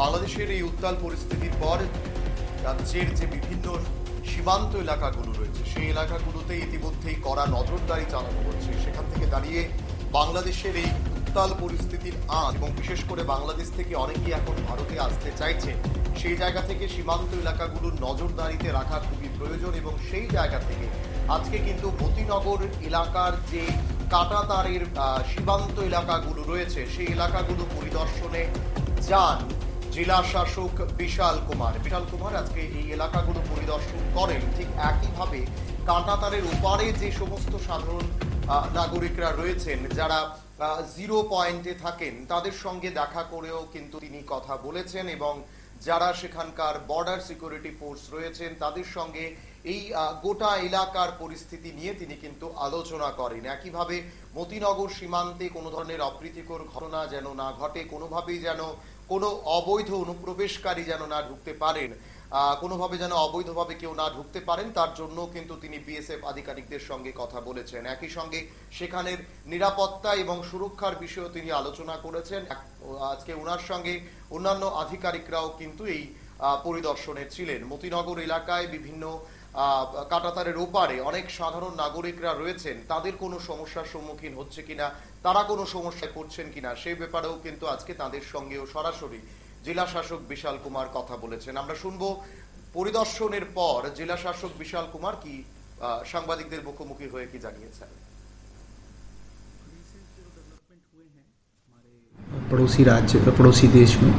বাংলাদেশের এই উত্তাল পরিস্থিতির পর রাজ্যের যে বিভিন্ন সীমান্ত এলাকাগুলো রয়েছে, সেই এলাকাগুলোতে ইতিমধ্যেই কড়া নজরদারি চালানো হচ্ছে। সেখান থেকে দাঁড়িয়ে বাংলাদেশের এই উত্তাল পরিস্থিতির আঁচ এবং বিশেষ করে বাংলাদেশ থেকে অনেকেই এখন ভারতে আসতে চাইছে, সেই জায়গা থেকে সীমান্ত এলাকাগুলোর নজরদারিতে রাখা খুবই প্রয়োজন এবং সেই জায়গা থেকে আজকে কিন্তু মতিনগর এলাকার যে কাটাতারের সীমান্ত এলাকাগুলো রয়েছে, সেই এলাকাগুলো পরিদর্শনে যান। জেলা শাসক বিশাল কুমার। বিশাল কুমার আজকে এই এলাকাগুলো পরিদর্শন করেন। ঠিক একইভাবে কাঁটাতারের ওপারে যে সমস্ত সাধারণ নাগরিকরা রয়েছেন, যারা জিরো পয়েন্টে থাকেন, তাদের সঙ্গে দেখা করেও কিন্তু তিনি কথা বলেছেন এবং যারা সেখানকার বর্ডার সিকিউরিটি ফোর্স রয়েছেন, তাদের সঙ্গে এই গোটা এলাকার পরিস্থিতি নিয়ে তিনি কিন্তু আলোচনা করেন। একইভাবে মতিনগর সীমান্তে কোনো ধরনের অপ্রীতিকর ঘটনা যেন না ঘটে, কোনোভাবেই যেন কোনো অবৈধ অনুপ্রবেশকারী যেন না ঢুকতে পারেন কোনোভাবে যেন অবৈধভাবে কেউ না ঢুকতে পারেন, তার জন্য কিন্তু তিনি বিএসএফ আধিকারিকদের সঙ্গে কথা বলেছেন। একই সঙ্গে সেখানের নিরাপত্তা এবং সুরক্ষার বিষয়েও তিনি আলোচনা করেছেন। আজকে ওনার সঙ্গে অন্যান্য আধিকারিকরাও কিন্তু এই পরিদর্শনে ছিলেন। মতিনগর এলাকায় বিভিন্ন কাটাতারের ওপারে অনেক সাধারণ নাগরিকরা রয়েছেন তাদের কোনো সমস্যার সম্মুখীন হচ্ছে কিনা তারা কোনো সমস্যায় পড়ছেন কিনা সেই ব্যাপারেও কিন্তু আজকে তাদের সঙ্গেও সরাসরি জেলা শাসক বিশাল কুমার কথা বলেছেন আমরা শুনবো পরিদর্শনের পর জেলা শাসক বিশাল কুমার কি আহ, সাংবাদিকদের মুখোমুখি হয়ে কি জানিয়েছেন पड़ोसी राज्य पड़ोसी देश में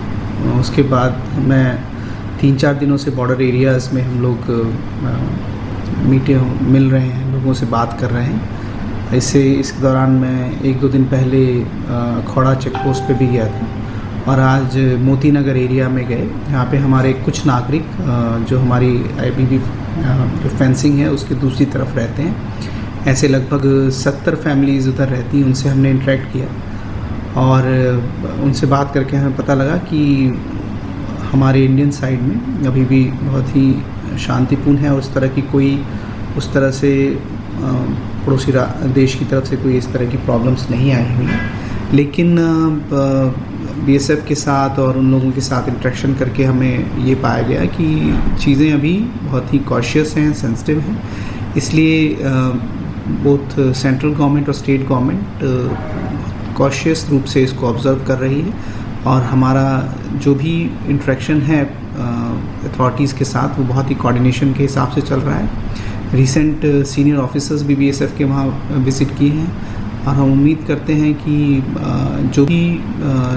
उसके बाद मैं तीन चार दिनों से बॉर्डर एरियाज़ में हम लोग मीटे मिल रहे हैं, लोगों से बात कर रहे हैं। इससे इस दौरान मैं एक दो दिन पहले खौड़ा चेक पोस्ट पे भी गया था और आज मोती नगर एरिया में गए। यहाँ पे हमारे कुछ नागरिक जो हमारी आई जो फेंसिंग है, उसके दूसरी तरफ़ रहते हैं। ऐसे लगभग सत्तर फैमिलीज़ उधर रहती हैं, उनसे हमने इंटरेक्ट किया और उनसे बात करके हमें पता लगा कि हमारे इंडियन साइड में अभी भी बहुत ही शांतिपूर्ण है उस तरह की कोई, उस तरह से पड़ोसी देश की तरफ़ से कोई इस तरह की प्रॉब्लम्स नहीं आई हुई हैं। लेकिन बीएसएफ के साथ और उन लोगों के साथ इंट्रैक्शन करके हमें ये पाया गया कि चीज़ें अभी बहुत ही कॉशियस हैं सेंसिटिव हैं इसलिए बोथ सेंट्रल गवर्नमेंट और स्टेट गवर्नमेंट कॉशियस रूप से इसको ऑब्ज़र्व कर रही है और हमारा जो भी इंट्रैक्शन है अथॉरिटीज़ के साथ वो बहुत ही कोऑर्डिनेशन के हिसाब से चल रहा है। रिसेंट सीनियर ऑफिसर्स भी बीएसएफ के वहाँ विज़िट किए हैं। और हम उम्मीद करते हैं कि जो भी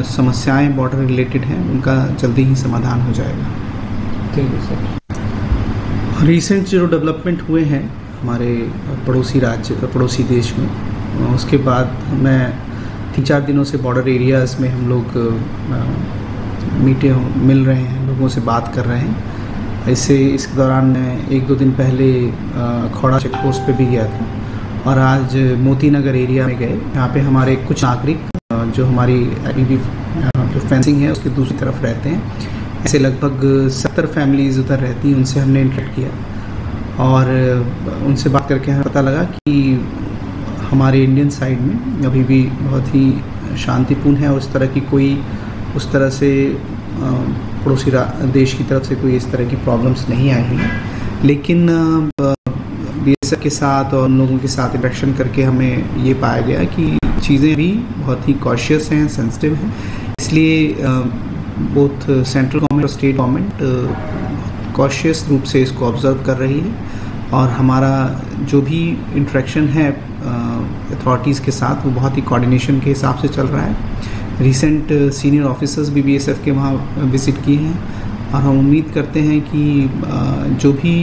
समस्याएँ बॉर्डर रिलेटेड हैं उनका जल्दी ही समाधान हो जाएगा। थैंक यू सर रिसेंट जो डेवलपमेंट हुए हैं हमारे पड़ोसी राज्य पड़ोसी देश में उसके बाद मैं तीन चार दिनों से बॉर्डर एरियाज़ में हम लोग मीटे मिल रहे हैं, लोगों से बात कर रहे हैं। इससे इस दौरान मैं एक दो दिन पहले खौड़ा चेक पोस्ट पर भी गया था। और आज मोती नगर एरिया में गए। यहाँ पे हमारे कुछ नागरिक जो हमारी आई जो फेंसिंग है, उसके दूसरी तरफ़ रहते हैं। ऐसे लगभग सत्तर फैमिलीज़ उधर रहती हैं, उनसे हमने इंटरेक्ट किया। और उनसे बात करके हमें पता लगा कि हमारे इंडियन साइड में अभी भी बहुत ही शांतिपूर्ण है और उस तरह की कोई, उस तरह से पड़ोसी देश की तरफ़ से कोई इस तरह की प्रॉब्लम्स नहीं आई हैं। लेकिन बीएसएफ के साथ और उन लोगों के साथ इलेक्शन करके हमें ये पाया गया कि चीज़ें भी बहुत ही कॉशियस हैं सेंसिटिव हैं इसलिए बोथ सेंट्रल गवर्नमेंट और स्टेट गवर्नमेंट कॉशियस रूप से इसको ऑब्ज़र्व कर रही है और हमारा जो भी इंट्रैक्शन है अथॉरिटीज़ के साथ वो बहुत ही कोऑर्डिनेशन के हिसाब से चल रहा है। रिसेंट सीनियर ऑफिसर्स भी बीएसएफ के वहाँ विज़िट किए हैं और हम उम्मीद करते हैं कि जो भी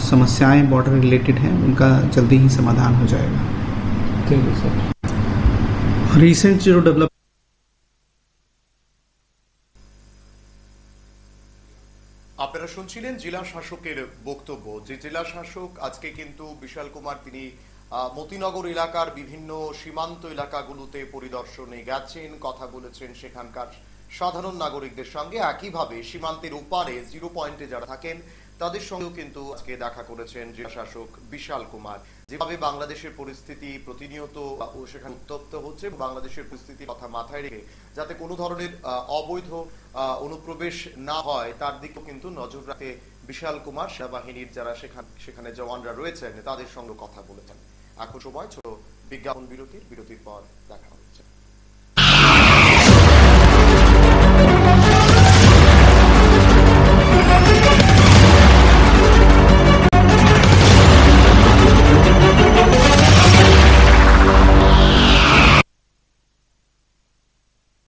समस्याएँ बॉर्डर रिलेटेड हैं उनका जल्दी ही समाधान हो जाएगा। थैंक यू सर रिसेंट जो डेवलप আপনারা শুনছিলেন জেলা শাসকের বক্তব্য। যে জেলা শাসক, আজকে কিন্তু বিশাল কুমার তিনি মতিনগর এলাকার বিভিন্ন সীমান্ত এলাকাগুলোতে পরিদর্শনে গেছেন, কথা বলেছেন সেখানকার সাধারণ নাগরিকদের সঙ্গে একইভাবে সীমান্তের উপারে জিরো পয়েন্টে যারা থাকেন, তাদের সঙ্গেও কিন্তু আজকে দেখা করেছেন জেলা শাসক বিশাল কুমার যেভাবে বাংলাদেশের পরিস্থিতি প্রতিনিয়ত ও সেখানে উত্তপ্ত হচ্ছে, বাংলাদেশের পরিস্থিতি কথা মাথায় রেখে যাতে কোনো ধরনের অবৈধ অনুপ্রবেশ না হয়, তার দিকেও কিন্তু নজর রাখতে বিশাল কুমার সেনাবাহিনীর যারা সেখানে জওয়ানরা রয়েছেন, তাদের সঙ্গে কথা বলেছেন এখন সময় ছোট বিজ্ঞাপন বিরতির বিরতির পর দেখা।